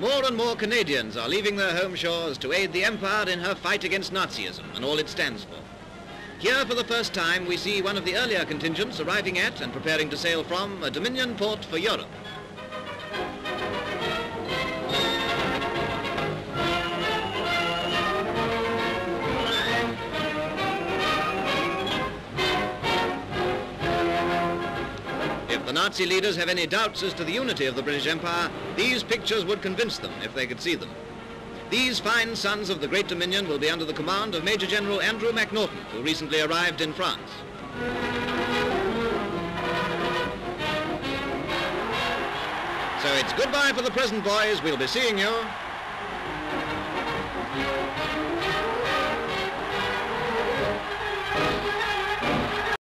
more and more Canadians are leaving their home shores to aid the Empire in her fight against Nazism and all it stands for. Here, for the first time, we see one of the earlier contingents arriving at and preparing to sail from a Dominion port for Europe. The Nazi leaders have any doubts as to the unity of the British Empire, these pictures would convince them if they could see them. These fine sons of the Great Dominion will be under the command of Major General Andrew McNaughton, who recently arrived in France. So it's goodbye for the present, boys. We'll be seeing you